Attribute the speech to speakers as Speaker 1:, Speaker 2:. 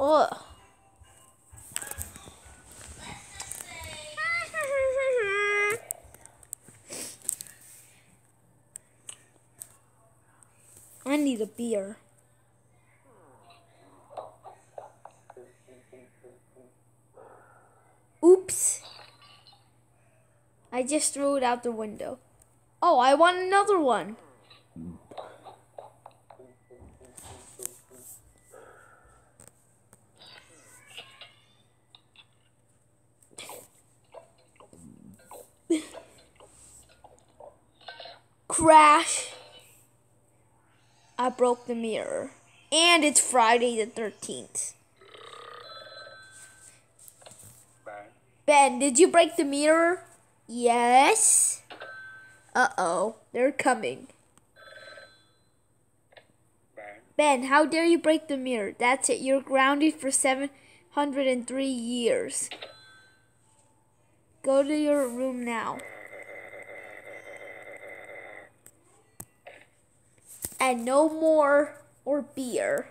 Speaker 1: Ugh. I need a beer. Oops. I just threw it out the window. Oh, I want another one. Crash. I broke the mirror. And it's Friday the 13th. Ben, did you break the mirror? Yes. Uh oh, they're coming. Ben, how dare you break the mirror? That's it, you're grounded for 703 years. Go to your room now. And no more or beer.